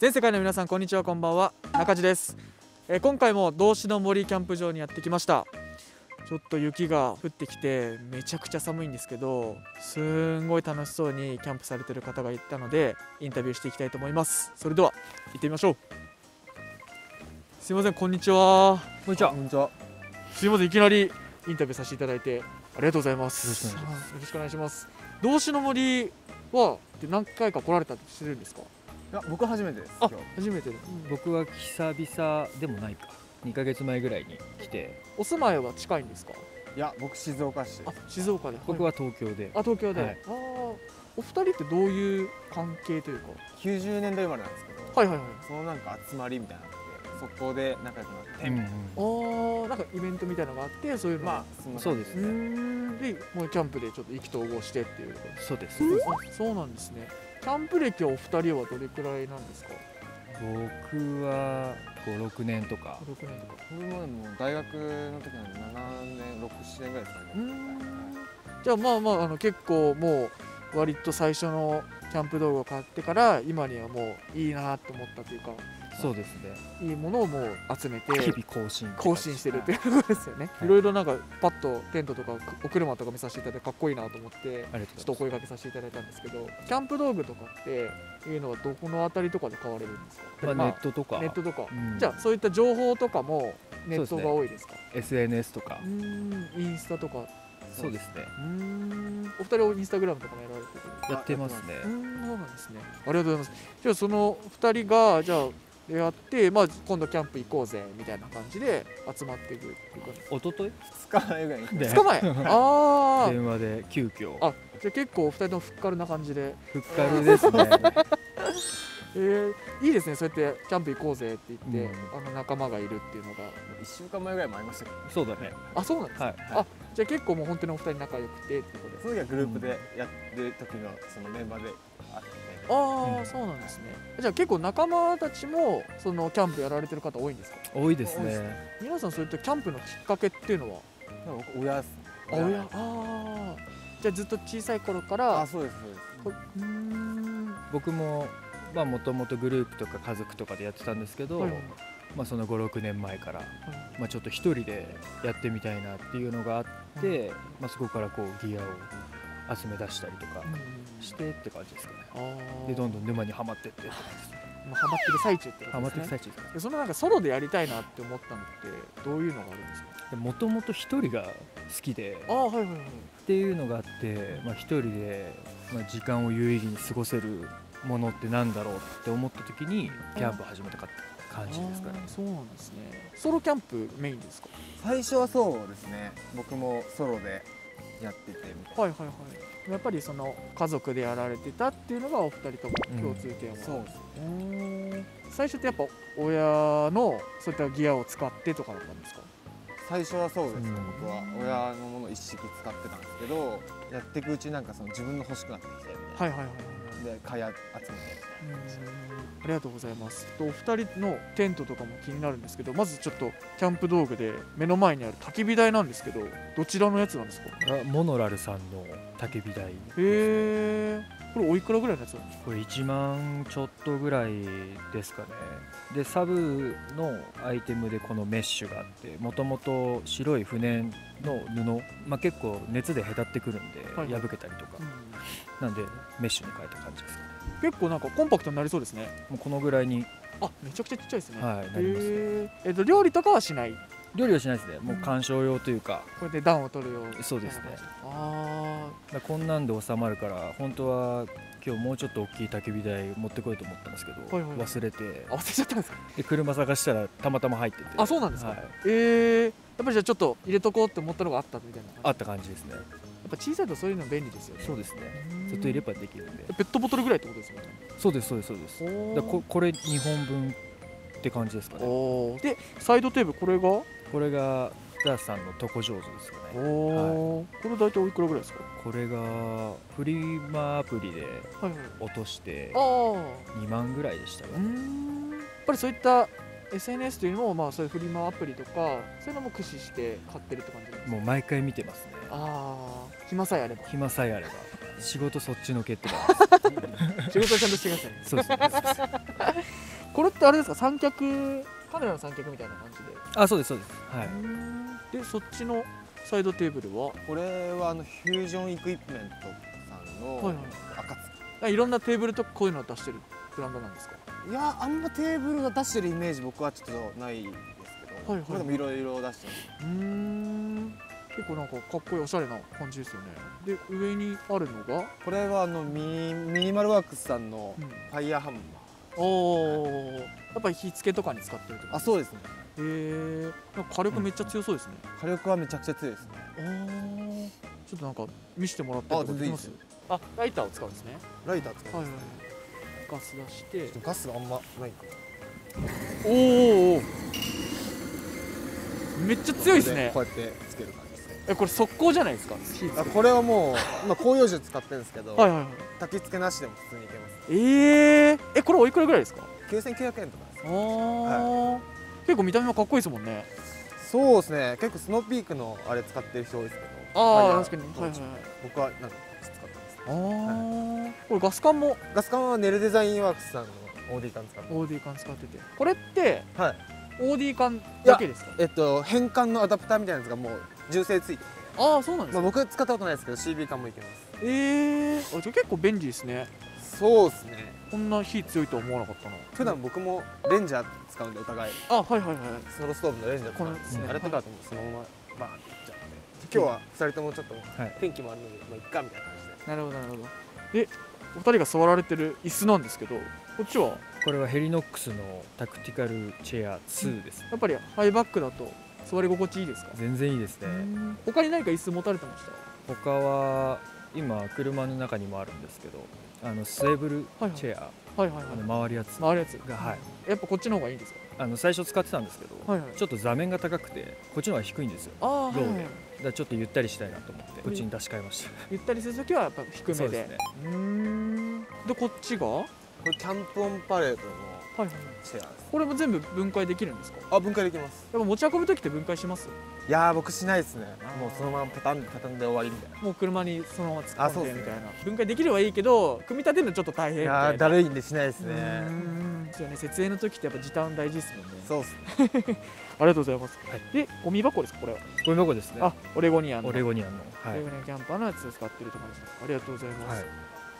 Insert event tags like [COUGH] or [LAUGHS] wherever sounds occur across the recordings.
全世界の皆さんこんにちはこんばんは。中地です、えー今回も道志の森キャンプ場にやってきました。ちょっと雪が降ってきてめちゃくちゃ寒いんですけどすんごい楽しそうにキャンプされてる方がいたのでインタビューしていきたいと思います。それでは行ってみましょう。すいませんこんにちは。こんにちは。こ。んにちは。すいませんいきなりインタビューさせていただいてありがとうございます。よろしくお願いしよろしくお願いします。道志の森は何回か来られたりしてるんですか？いや、僕初めてです。あ。初めてで僕は久々でもないか。2ヶ月前ぐらいに来て、お住まいは近いんですか？いや、僕静岡市です。あ。静岡で。僕は東京で。あ東京で、はい。ああお二人ってどういう関係というか？90年代生まれなんですけど、はいはいはい。そのなんか集まりみたいなのがあって、そこで仲良くなって、うんうん。ああなんかイベントみたいなのがあってそういうのまあそそうですうーん。でもうキャンプでちょっと意気投合してっていうことそうです。あそうなんですねキャンプ歴はお二人はどれくらいなんですか？僕は5、6年とか。6年とか僕もでも大学の時なんで7年、6、7年ぐらいですかね。じゃあまあまああの結構もう割と最初のキャンプ道具を買ってから今にはもういいなと思ったというかそうですね。いいものをもう集めて日々更新。更新してるっていうことですよね、い、ろいろなんかパッとテントとかお車とか見させていただいてかっこいいなと思ってちょっとお声掛けさせていただいたんですけどキャンプ道具とかっていうのはどこのあたりとかで買われるんですか、まあネットとか。ネットとか、うん。じゃあそういった情報とかもネットが多いですか？SNS とか。う。ーんインスタとか。うそうですね。お二人はインスタグラムとかもやられてる？やってますね。そうなんですね。ありがとうございます。じゃあその二人がじゃあ出会って、まあ、今度キャンプ行こうぜみたいな感じで集まっていくっていうか一昨日2日前ぐらいに。で2日前ああ電話で急遽。あじゃあ結構お二人ともふっかるな感じで。ふっかるですね。[LAUGHS] えー、いいですねそうやってキャンプ行こうぜって言って、うあの仲間がいるっていうのが。1週間前ぐらいもありましたけど、そうだね。あそうなんですね、はい。あじゃあ結構もう本当にお二人仲良くてってことで。その時はグループでやってる時のそのメンバーでああ、うん。そうなんですね。じゃあ結構仲間たちもそのキャンプやられてる方多いんですか？多いですね。皆さんそういったキャンプのきっかけっていうのは？親です。あ親ああじゃあずっと小さい頃からあ、そうですそうです。僕もまあもともとグループとか家族とかでやってたんですけど、はい。はいまあその5、6年前からまあ、ちょっと一人でやってみたいなっていうのがあって、まあ、そこからこうギアを集め出したりとかうんしてって感じですかね。でどんどん沼にはまってって。って感じですねもうハマってる最中ってことはまってですねいく最中ですねでそのなんかソロでやりたいなって思ったのってどういうのがあるんですか？でもともと一人が好きでああはいはいはい。っていうのがあって、まあ、一人で、まあ、時間を有意義に過ごせるものってなんだろうって思った時にキャンプ始めたかった感じですかね。そうなんですね。ソロキャンプメインですか？最初はそうですね。僕もソロでやってて。みたいな。はいはいはいやっぱりその家族でやられてたっていうのがお二人とも共通点は、そうです。うーん最初ってやっぱ親のそういったギアを使ってとかだったんですか？最初はそうですね、うん僕は。親のものを一式使ってたんですけどやっていくうちになんかその自分の欲しくなってきてみたいはいはいはいはい。な、で買い集めてありがとうございます。とお二人のテントとかも気になるんですけどまずちょっとキャンプ道具で目の前にある焚き火台なんですけどどちらのやつなんですか？モノラルさんの焚き火台えこれおいくらぐらいのやつなんですか？これ1万ちょっとぐらいですかね。でサブのアイテムでこのメッシュがあってもともと白い船の布、まあ、結構熱でへたってくるんではい破けたりとか、なんでメッシュに変えた感じですかね。結構なんかコンパクトになりそうですね。もうこのぐらいに。あめちゃくちゃちっちゃいですね。はいなりますね。へええっと料理とかはしない？料理はしないですね。もう鑑賞用というか。これで暖を取るようそうですね。あだからこんなんで収まるから本当は今日もうちょっと大きい焚き火台持ってこようと思ったんですけど、はいはいはい。忘れて。あ忘れちゃったんですか？で車探したらたまたま入ってて。あそうなんですか、はい。えー、やっぱりじゃあちょっと入れとこうって思ったのがあったみたいなやあった感じですね。っぱ小さいとそういうの便利ですよね。そうですね。うん。ずっといればできるんで。ペットボトルぐらいってことですよね。そうですそうですそうです。おだここれ2本分って感じですかね。でサイドテーブルこれが？おこれがダースさんのとこ上手ですかね。おー、これ大体おいくらぐらいですか？これがフリマアプリではいはい。落としてああ2万ぐらいでしたようーん。やっぱりそういった SNS というのもまあそういうフリマアプリとかそういうのも駆使して買ってるって感じですか？もう毎回見てますね。ああ暇さえあれば。暇さえあれば。仕事そっちのけってます。[LAUGHS] 仕事はちゃんとしてくださいね。そうですねってあれですか？三脚カメラの三脚みたいな感じで。あそうですそうです。はい。でそっちのサイドテーブルは？これはあのフュージョンイクイプメントさんのはいはいい。ろんなテーブルとかこういうのを出してるブランドなんですか？いやあんまテーブルが出してるイメージ僕はちょっとないですけど、はいはいこれでもいろいろ出してます。うーん結構なんかかっこいいおしゃれな感じですよね。で上にあるのが、これはあのミニミニマルワークスさんのうん、ファイヤーハンマおー。やっぱり火付けとかに使ってると？ーあそうですね。へえ火力めっちゃ強そうですね、火力はめちゃくちゃ強いですね。あー。ちょっとなんか見せてもらったりとかできます？あライターを使うんですね。ライター使います、はいはいはいガス出して。ガスがあんまないか。おーおーおー。めっちゃ強いですね。こうやってつける感じですね。えこれ速攻じゃないですか？あこれはもう今広葉樹使ってるんですけど、はいはいはい。焚き付けなしでも普通にいけます。えー、えこれおいくらぐらいですか？9900円とかです。あー、結構見た目もかっこいいですもんね。そうですね。結構スノーピークのあれ使ってる人多いですけど。ああ確かに。はいはいはい。僕はなんか使ってますあーこれガス管も？ガス管はネルデザインワークスさんの OD 管使ってま OD 管使ってて。これってすはい。OD 管だけですかえっと変換のアダプターみたいなやつがもう純正ついてて、ああそうなんですまあ、か、僕使ったことないですけど CB 管もいけます。ええー、あじゃあ結構便利ですね。そうですね。こんな火強いとは思わなかったな。普段僕もレンジャー使うんでお互い。あはいはいはいソロストーブのレンジャー使うんですね。あれとかだともうそのままバーンっていっちゃって今日は2人ともちょっとはい。天気もあるのでまあいっかみたいな感なるほどなるほど。でお二人が座られてる椅子なんですけどこっちは？これはヘリノックスのタクティカルチェア2です、やっぱりハイバックだと座り心地いいですか、全然いいですね、他に何か椅子持たれてました？他は今車の中にもあるんですけどあのスウェーブルチェア、はいはい。はいあの回るやつ。回るやつ。がはい。やっぱこっちの方がいいんですか？あの最初使ってたんですけど、はいはい。ちょっと座面が高くてこっちの方が低いんですよ。ああはいはいだちょっとゆったりしたいなと思ってこっちに出し替えました。ゆったりするときはやっぱ低めで。そうですね。うーん。でこっちが？はこれキャンプオンパレードのいはいチェアです。これも全部分解できるんですか？やっあ分解できます。ぱ持ち運ぶ時って分解します？いやー僕しないですね。もうそのままパタン畳んで終わりみたいな。もう車にそのまま突っ込あそうんでみたいな。分解できればいいけど組み立てるのちょっと大変みいたいな。やーだるいんでしないですうねーん。ですよね設営の時ってやっぱ時短大事ですもんね。そうっす [LAUGHS] ありがとうございます、はい。でゴミ箱ですかこれは？ゴミ箱ですね。あオレゴニアンの。オレゴニアンの。はい。オレゴニアンキャンパーのやつを使ってるところですありがとうございます、はい。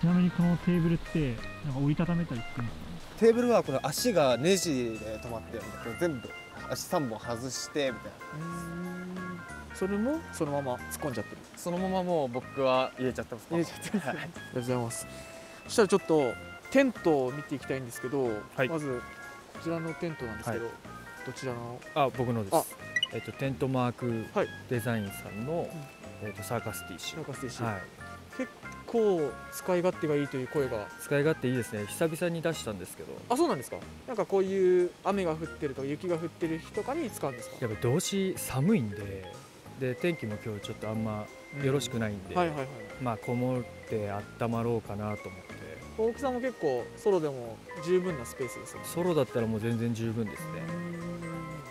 ちなみにこのテーブルってなんか折りたためたりするんですか？テーブルはこれ足がネジで止まってるんでこれ全部足3本外してみたいな。それもそのまま突っ込んじゃってる。そのままもう僕は入れちゃってます。入れちゃってます。はい。ありがとうございます。そしたらちょっとテントを見ていきたいんですけど、はい。まずこちらのテントなんですけど、はどちらの？あ僕のです。あ。えっとテントマークはい。デザインさんの、えっとサーカスティッシなんかステーシュ、はい、結構使い勝手がいいという声が。使い勝手いいですね。久々に出したんですけど。あそうなんですか？なんかこういう雨が降ってるとか雪が降ってる日とかに使うんですか？やっぱ動詞寒いんでで天気も今日ちょっとあんまよろしくないんで、はいはいはい。まあこもって温まろうかなと思って。大きさも結構ソロでも十分なスペースですよね。ソロだったらもう全然十分ですね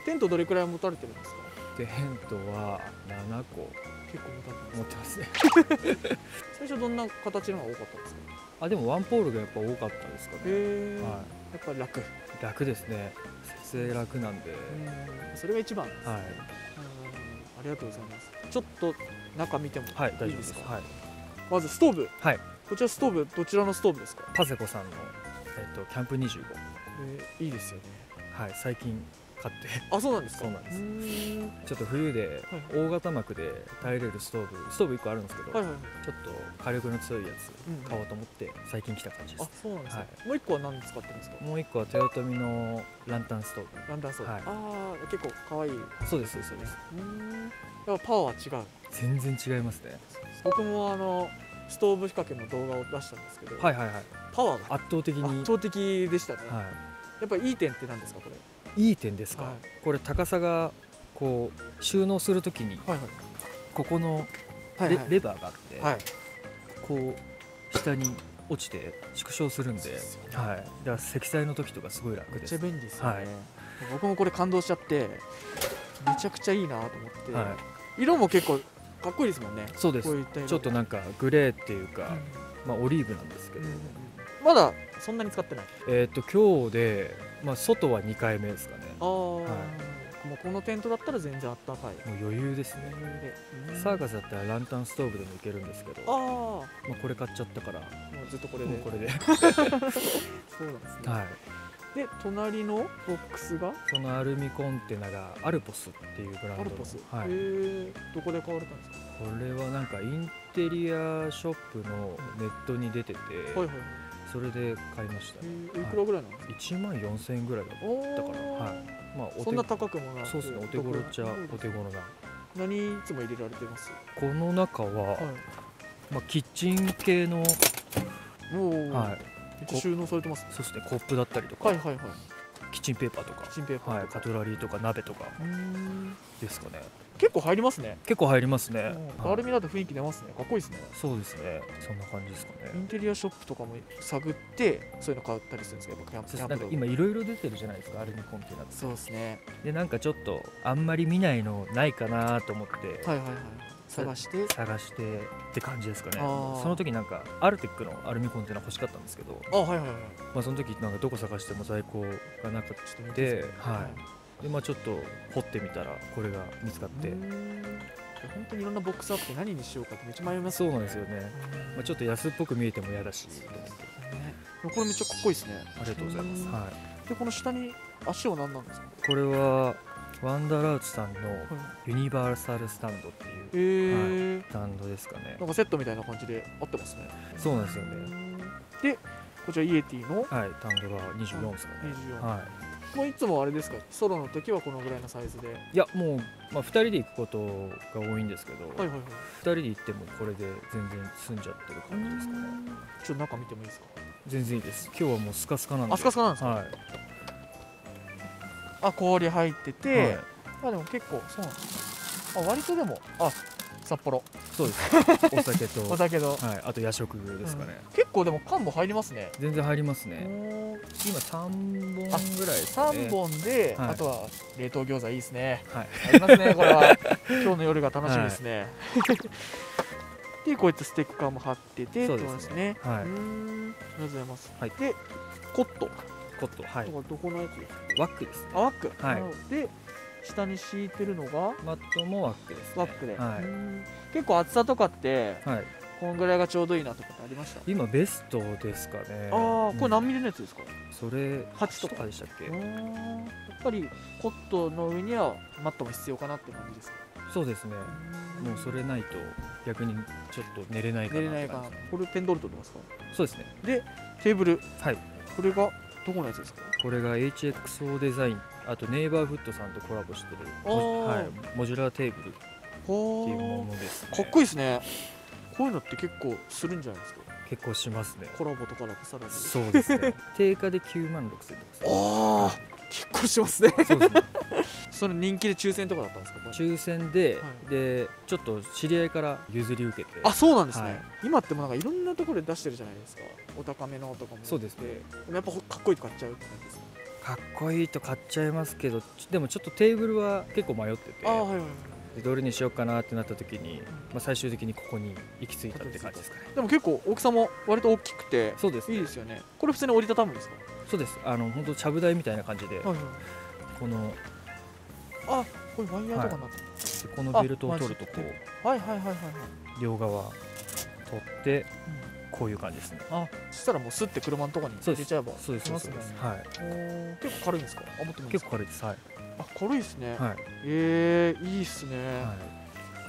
テントどれくらい持たれてるんですか？テントは7個。結構持ってますね。[LAUGHS] 最初どんな形のが多かったんですか？あでもワンポールがやっぱ多かったですかね、はやっぱり楽。い、楽ですね。設営楽なんで、それが一番ですね。はい。うんありがとうございます。ちょっと中見てもはい大いいでか丈夫です。すはい、まずストーブ。はい、こちらストーブどちらのストーブですか、パセコさんの、えっとキャンプ25えーいいですよね。はい最近買って。あそうなんですか？そうなんです。ちょっと冬ではい。大型幕で耐えれるストーブストーブ1個あるんですけど、はいはいちょっと火力の強いやつうん買おうと思って最近来た感じであす、そうなんですか、はもう一個は何使ってるんですか？もう1個は豊臣のランタンストーランダンストーブ、はい。ああ結構可愛い。ブそうですそうですうーんやっぱパワーは違う。全然違いますね。僕もあのストーブ仕掛けの動画を出したんですけど、はいはいはい。パワーが圧倒的に。圧倒的でしたね、はやっぱりいい点って何ですかこれ？い、いい点ですか、はい。これ高さがこう収納するときにはいここのはいレ,、レバーがあって、はい。こう下に落ちて縮小するんで、ね。はい、だから積載の時とかすごい楽めっちゃです。便利ですよね、はい。僕もこれ感動しちゃってめちゃくちゃいいなと思って、は色も結構かっこいいですもんね。い、そうです。ちょっとなんかグレーっていうか、うん。まあ、オリーブなんですけど、うんまだそんなに使ってない？えっ、と今日でまあ外は2回目ですかね。ああ、もうこのテントだったら全然あったかい。もう余裕ですね。で。サーカスだったらランタンストーブでもいけるんですけどあまあ、これ買っちゃったからうずっとこれで。もうこれで。[LAUGHS] そうなんですね、はい。で隣のボックスが？そのアルミコンテナがアルポスっていうブランドの。アルポス、はい、どこで買われたんですか？これはなんかインテリアショップのネットに出てて、はいはいそれで買いました。ねいくらぐらいなんですか、1万4000円ぐらいだったからはい。まあそんな高くもないそうですね。お手頃っちゃお手頃な。何いつも入れられてます？この中は、はまあ、キッチン系の、はい、収納されてますね。そうですね。コップだったりとか、はいはいはい。キッチンペーパーとかキッチンペーパーはい、カトラリーとか鍋とかですかね結構入りますね。結構入りますね、はい。アルミだと雰囲気出ますね。かっこいいですね。そうですね。そんな感じですかね。インテリアショップとかも探ってそういうの買ったりするんですかやっぱキャンプキャンプ今いろいろ出てるじゃないですかアルミコンテナって。そうですね。でなんかちょっとあんまり見ないのないかなと思って。はいはいはい探して。探してって感じですかね。その時なんかアルテックのアルミコンテナ欲しかったんですけど、あはいはいはいまあ、その時なんかどこ探しても在庫がなくちょっと見ててはいでまあちょっと掘ってみたらこれが見つかって、本当にいろんなボックスあって何にしようかってめっちゃ迷いますそうなんですよね、うんまあ、ちょっと安っぽく見えても嫌だし。これめっちゃかっこいいですね。ありがとうございます、うん。はい、でこの下に足は何なんですか？これはワンダーラウツさんのはい。ユニバーサルスタンドっていうえー。スタンドですかね。なんかセットみたいな感じで合ってますね。そうなんですよね。うんでこちらイエティのはいタンドラ24ですかね。24、はもういつもあれですか？ソロの時はこのぐらいのサイズで。はいいいやもう、まあ、2人で行くことが多いんですけど、はいはい2人で行ってもこれで全然済んじゃってる感じですかね。ちょっと中見てもいいですか？全然いいです。今日はもうスカスカなんで。あスカスカなんですか？はい。あ氷入ってて、はい。あでも結構そうなんですあ割とでもあ札幌。そうです。お酒と。[LAUGHS] お酒と、はい、あと夜食ですかね、結構でも缶も入りますね。全然入りますおねー。今3本ぐらいですかね3本で、はい。あとは冷凍餃子いいですね。はい。ありますねこれは。[LAUGHS] 今日の夜が楽しみですね、[LAUGHS] でこうやってステッカーも貼っててそうですね。はい。ありがとうございます、はい。でコット。コットはい。どこのやつワックですね。あワック、はい。で下に敷いてるのが？マットもワックですね。ワックで、はうー。ん結構厚さとかってい、はい、こんぐらいがちょうどいいなとかってありました、今ベストですかね。ああこれうん。何ミリのやつですか、それ8とか？とかでしたっけ？やっぱりコットの上にはマットも必要かなって感じですか？そうですね。もうそれないと逆にちょっと寝れないかな寝れないかな。これテンドルトですか？じそうですね。テーブル。はい。これがどこのやつですか？これが HXO デザインあとネイバーフッドさんとコラボしてるはい、モジュラーテーブルってほいうものです、ね、かっこいいですね。こういうのって結構するんじゃないですか？結構しますね。コラボとかだとさらに。そうですね。[LAUGHS] 定価で9万6000円ああ結構しますね。そうですね。[LAUGHS] その人気で抽選とかだったんですか？抽選で、はい。でちょっと知り合いから譲り受けて。あそうなんですね、はい。今ってもうなんかいろんなところで出してるじゃないですか。お高めのとかも。そうですね。でもやっぱかっこいいと買っちゃうって感じですか？かっこいいと買っちゃいますけどちでもちょっとテーブルは結構迷っててはいはいはい。でどれにしようかなってなった時に、まあ、最終的にここに行き着いたって感じですかね。でも結構大きさも割と大きくてそうですね。いいですよね。これ普通に折りたたむんですか？そうです。あの本当ちゃぶ台みたいな感じで、はいはい。このあこれワイヤーとかになってる、でこのベルトを取るとこうはいはいはいはいはい、両側取ってこういう感じですね。あそしたらもうスッて車のとこに入れちゃえばそうです。結構軽いんですか？あ持ってもいいです結か構軽いです。はい。あ軽いですね、はい。えー、いいっすね、はあ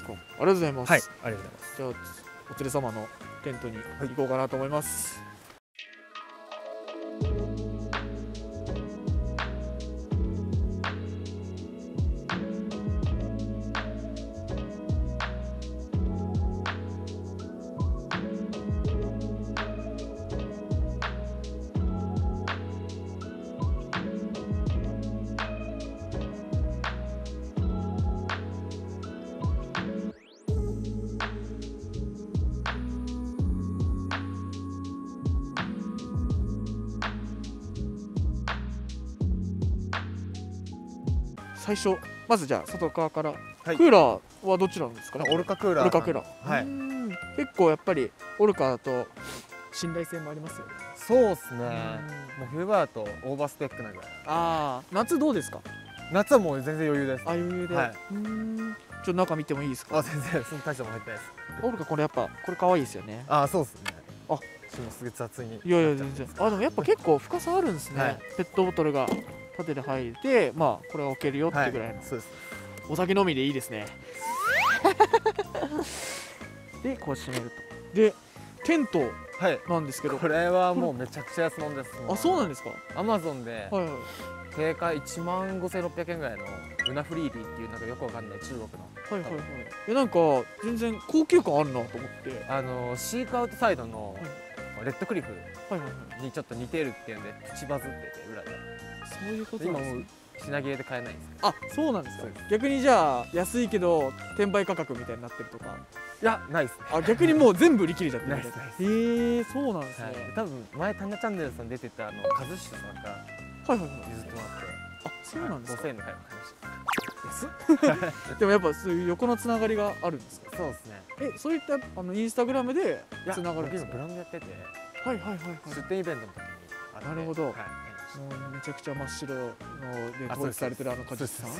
りがとうございます、い、はい、ありがとうございます。じゃあお連れ様のテントに行こうかなと思います、最初まずじゃあ外側から、はい。クーラーはどちらなんですか？ねオルカクーラー。オルカクーラー。はい。結構やっぱりオルカだと信頼性もありますよね。そうっすね。もう冬場だとオーバースペックなぐらい。ああ夏どうですか？夏はもう全然余裕です。あ余裕で、はい。うーん。ちょっと中見てもいいですか？あ全然その大したもん入ってないです。オルカこれやっぱこれ可愛いですよね。あそうっすね。あ。すげえ雑にいやいや全然。あでもやっぱ結構深さあるんですね、はい。ペットボトルが縦で入ってまあこれは置けるよってはいぐらいの、そうです。お酒飲みでいいですね。[LAUGHS] でこう閉めると。でテントはい。なんですけど。これはもうめちゃくちゃ安物です。[LAUGHS] あそうなんですか？アマゾンではいはい。定価1万5600円ぐらいのルナフリーディっていうなんかよくわかんない中国の。はいはいはい。えなんか全然高級感あるなと思って。あのシークアウトサイドのレッドクリフはいはいはい。にちょっと似てるっていうんでプチバズってて裏でそういうこと今なんですね。もう品切れで買えないんですけあそうなんですか逆にじゃあ安いけど転売価格みたいになってるとか。どいやないですね。あ逆にもう全部売り切れちゃってるな [LAUGHS] ないです。へえそうなんですね、はい、多分前タンナチャンネルさん出てたあのカズッシュさんがはい、はいはい。譲ってもらって。あそうなんですか？5000円で買いましたでもやっぱそういう横のつながりがあるんですか？そうですね。えそういったあのインスタグラムでつながるんですか？ブランドやっててはいはいはいはい。出店イベントの時にあなるほど。はいもうめちゃくちゃ真っ白のであ統一されてるあの果実さん。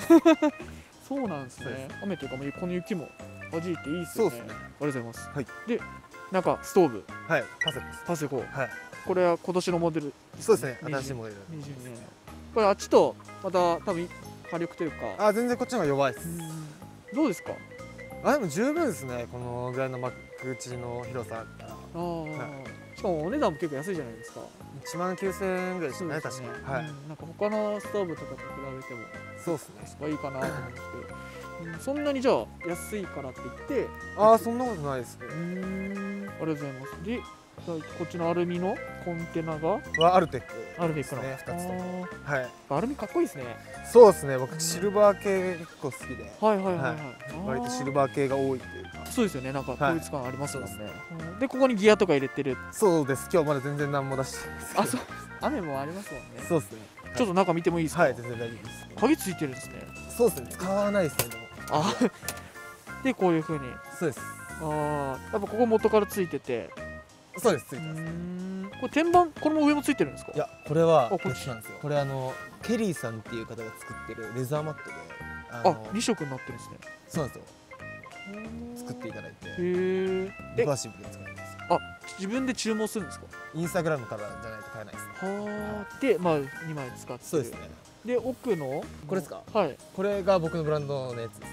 [LAUGHS] そうなんですね。雨というかもうこの雪も弾いていいですよね。そうですね。ありがとうございます、はい。でなんかストーブ。はいパセです。パセコ。はい。これは今年のモデルそうですね。20新しいモデル。22年。これあっちとまた多分火力というか。あ全然こっちの方が弱いです。どうですか？あでも十分ですね。このぐらいの幕口の広さだったら。ああ、しかもお値段も結構安いじゃないですか1万9000円ぐらいでしたねそうです確か。はい。うんなんか他のストーブとかと比べてもそうですね。いいかなと思うんですけど、うん。そんなにじゃあ安いからって言ってああそんなことないですね。ありがとうございます。でじゃあこっちのアルミのコンテナが？はアルテックアルミかな、ですね二つとも。あはい。ー。アルミかっこいいですね。そうですね。僕シルバー系結構好きで。はいはいはいはい、はい。割とシルバー系が多いという。かそうですよね。なんか統一感ありますもんね、そうでここにギアとか入れてる。そうです。今日まだ全然何も出してないですけど。あそう。雨もありますもんね。そうですね。ちょっと中見てもいいですか、はい全然大丈夫です。鍵ついてるんですね。そうですね。使わないですねでも。あでこういう風に。そうです。あー。やっぱここ元からついてて。そうですついうてーます。ん。これ天板これも上もついてるんですか？いやこれはこっち別なんですよ。これあのケリーさんっていう方が作ってるレザーマットでああの2色になってるんですね。そうなんですよ作っていただいてへえリえバーシブルで使えます。自分で注文するんですか？インスタグラムからじゃないと買えないですね。はあでまあ2枚使って。るそうですね。で奥の？これですか？はい。これが僕のブランドのやつです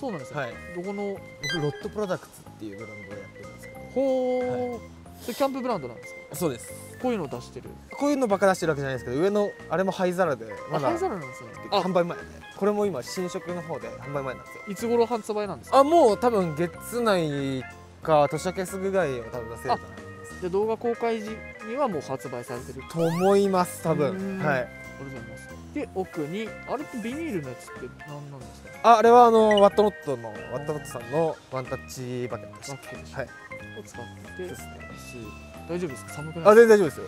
そうなんですよ、はい。どこの？僕ロットプロダクツっていうブランドをやってるんですけど。ほう、それキャンプブランドなんですか？そうです。こういうのを出してる。こういうのばっか出してるわけじゃないですけど上のあれも灰皿でまだあ灰皿なんですね。あ販売前ねこれも今新色の方で販売前なんですよ。いつ頃発売なんですか？あもう多分月内か年明けすぐぐらいを多分出せるかなと思います。で動画公開時にはもう発売されてる。と思います多う分はい。ありがとうございます。で奥にあれってビニールのやつって何なんですか？ああれはあのワットノットのワットノットさんのワンタッチバケットでしたはい。を使ってですね。大丈夫ですか？寒くないあ全然大丈夫ですよ。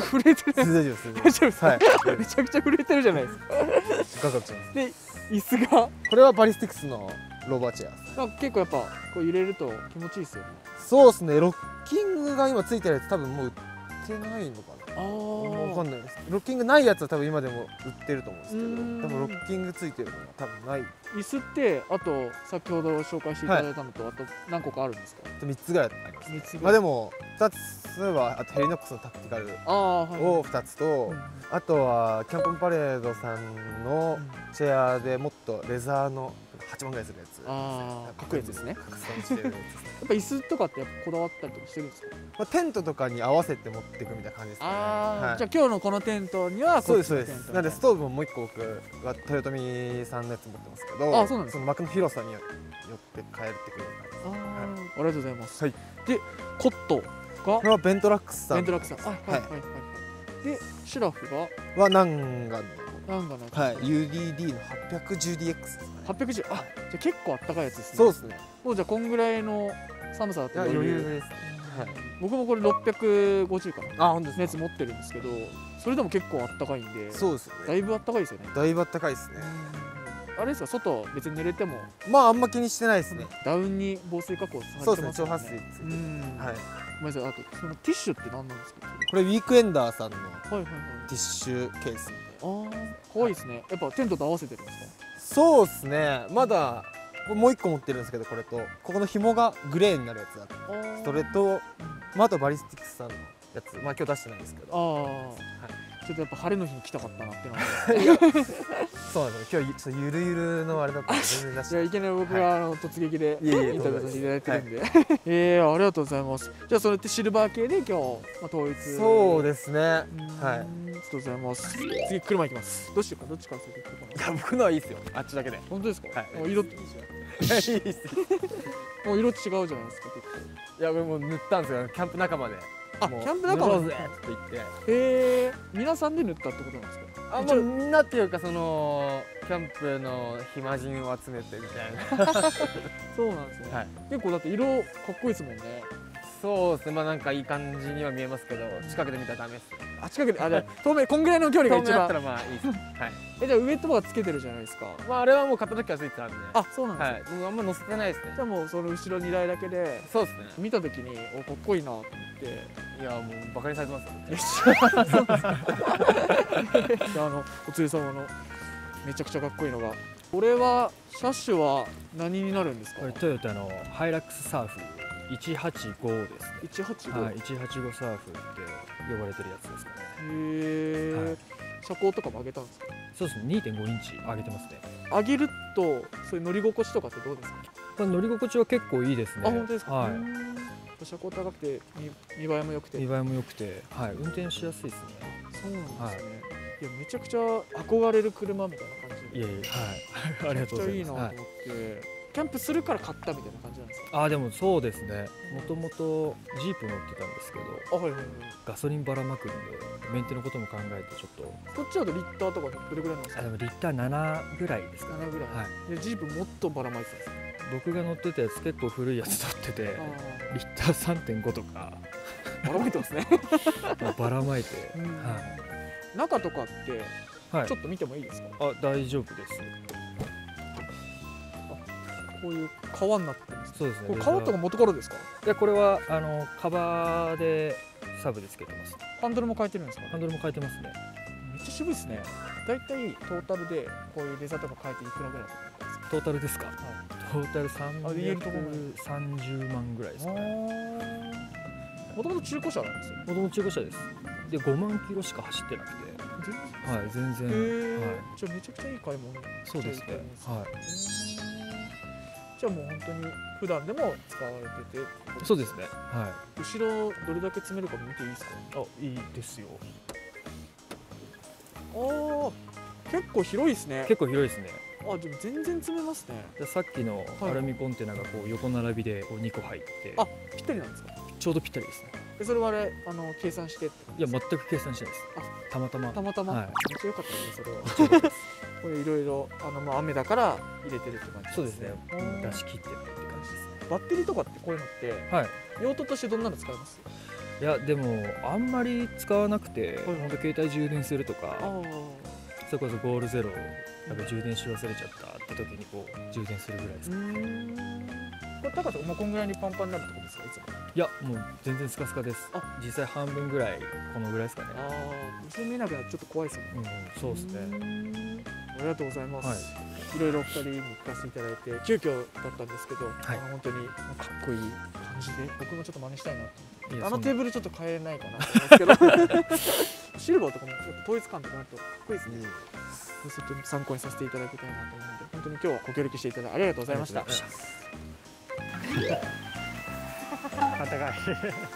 震えてる全然大丈夫です。大丈夫ですか、はい。[LAUGHS] めちゃくちゃ震えてるじゃないですかガクガクします椅子が。これはバリスティクスのローバーチェア。結構やっぱこう入れると気持ちいいですよね。そうですね。ロッキングが今ついてるやつ多分もう売ってないのかわかあんないです。ロッキングないやつは多分今でも売ってると思うんですけど多分ロッキングついてるのは多分ない。椅子ってあと先ほど紹介していただいたのと、あと何個かあるんですか？3つぐらいあります3つぐらい。まあでも2つはあとヘリノックスのタクティカルを2つとうん。あとはキャンプパレードさんのチェアでもっとレザーの8万ぐらいするやつ。あーかっこいいやつですね。拡散してるやつですねやっぱ椅子とかってやっぱこだわったりとかしてるんですか？まあテントとかに合わせて持っていくみたいな感じですかね。はい。じゃあ今日のこのテントにはそうですそうです。なんでストーブももう一個僕は豊臣さんのやつ持ってますけどあそうなんです。の幕の広さによって変えてくれる感じです。あー、はい。ありがとうございます、はい。でコットが？これはベントラックスさん。ベントラックさん。はいはい。はいはい、はい、でシュラフが？はナンガンなんかね、の、はい、UDD の 810DX です810あじゃあ結構あったかいやつですね。そうですね。もうじゃあこんぐらいの寒さだといや余裕で。す。はい。僕もこれ650かな。あ本当のやつ持ってるんですけどそれでも結構あったかいんでそうですよね。だいぶあったかいですよね。だいぶあったかいですね。あれですか外別に濡れても。まああんま気にしてないですね。ダウンに防水加工されてそうますもんですね。超撥水ついてるうん。はい。ごめんなさいあとそのティッシュって何なんですか？これウィークエンダーさんのはいはいはい。ティッシュケースみたいな。ああ可愛いですね。やっぱテントと合わせてるんですか？そうですね。まだもう一個持ってるんですけどこれと。ここの紐がグレーになるやつがあってあー。それと、まあ、あとバリスティックスさんのやつ。まあ今日出してないんですけど。ああ、ちょっとやっぱ晴れの日に来たかったなってのは。[LAUGHS] そうなんです。よ今日ちょっとゆるゆるのあれだったんで全然出しい。てやいきなり僕があの突撃でインタビューさせていただいてるんで、えー、ありがとうございます。じゃあそれってシルバー系で今日、まあ、統一。そうですね。ははい。ありがとうございます。次車行きます。どうしようかどっちから先行こうかな。いや僕のはいいですよ。あっちだけで。本当ですか、はい。もう色いやいいっす [LAUGHS] もう色違うじゃないですか結構。いや俺もう塗ったんですよ。キャンプ仲間で。もうあキャンプ仲間？でって言って。え。ー、皆さんで塗ったってことなんですか？あまあみんなっていうかそのキャンプの暇人を集めてみたいな。そうなんですね、はい。結構だって色かっこいいですもんね。そうですね。まあなんかいい感じには見えますけど近くで見たらダメですねあ近くであじゃあ透明こんぐらいの距離が一番。透明だったらまあいいです。はい。[LAUGHS] えじゃあ上とかつけてるじゃないですか。まああれはもう買った時はついてたんで。あそうなんですね、はい。僕あんま乗せてないですね。じゃあもうその後ろ2台だけでそうですね。見た時におかっこいいなと思って。いやもうバカにされてますよ。[LAUGHS] よしそうですかで [LAUGHS] あのお連れ様のめちゃくちゃかっこいいのがこれは車種は何になるんですか？これトヨタのハイラックスサーフ185ですね。185、はい、185サーフって呼ばれてるやつですかね。へえ、はい。車高とかも上げたんですか？そうですね。2.5インチ上げてますね。上げるとそういう乗り心地とかってどうですか、まあ乗り心地は結構いいですね。あ本当ですか、はうーん車高高くて見見栄えも良くて。い見栄えも良くて。はい。運転しやすいですね。そうなんですね、い、やめちゃくちゃ憧れる車みたいな感じで。いえいえ。はい。[LAUGHS] ありがとうございます。いいなと思って、キャンプするから買ったみたいな感あでもそうですね。もともとジープ乗ってたんですけどあはいはいはい。ガソリンばらまくんでメンテのことも考えてちょっと。こっちだとリッターとかどれぐらいなんですか？あでもリッター7ぐらいですかね。7ぐらい、はい。でジープもっとばらまいてたんですか？僕が乗ってたやつ結構古いやつ乗っててあリッター3.5とか。ーばらまいてますね、[LAUGHS] まあばらまいて、うん。は中とかってい、はい。ちょっと見てもいいですか、あ大丈夫ですこういう革になってるんですそうですね。これ革とか元からですか？いやこれはあのカバーでサブでつけてます。ハンドルも変えてるんですか？ハンドルも変えてますね。めっちゃ渋いですね。だいたいトータルでこういうレザーとか変えていくらぐらいだと思うんです？かトータルですか、トータルろ330万ぐらいですかね。もともと中古車なんですよもともと中古車です。で5万キロしか走ってなくて。はい全然、はい。じゃあめちゃくちゃいい買い物。そうですね。はじゃあもう本当に普段でも使われてて。いそうですね。は後ろどれだけ詰めるか見ていいですか？いあいいですよ。あー結構広いですね。結構広いですね。あでも全然詰めますね。でさっきのはい。アルミコンテナがこう横並びでこう2個入って。あぴったりなんですか？ちょうどぴったりですね。でそれはあれあの計算していや全く計算してないです。たまたま。たまたま、はい。めっちゃ良かったです。ねそれはこれいろいろあのまあ雨だから入れてるって感じそうですね。出し切ってないって感じですバッテリーとかってこういうのってはい。用途としてどんなの使います？いやでもあんまり使わなくて、はいほんと携帯充電するとかあそれこそゴールゼロなんか充電し忘れちゃったって時にこう充電するぐらいです。うーん。これ高さもうこんぐらいにパンパンになるってことですかいつも。いやもう全然スカスカです。あ。実際半分ぐらいこのぐらいですかね。ああ見えなくなちょっと怖いですよね。うん、そうですね。ねありがとうございます、、はい。ろいろお二人に聞かせていただいて急遽だったんですけど、い。あの本当にかっこいい感じで。僕もちょっと真似したいなと。あのテーブルちょっと変えないかなと思うんですけど。[LAUGHS] シルバーとかも統一感とかあるとかっこいいですね、そうす。ると参考にさせていただきたいなと思うので。本当に今日はご協力していただきありがとうございました。[LAUGHS] ありがとうございました暖かい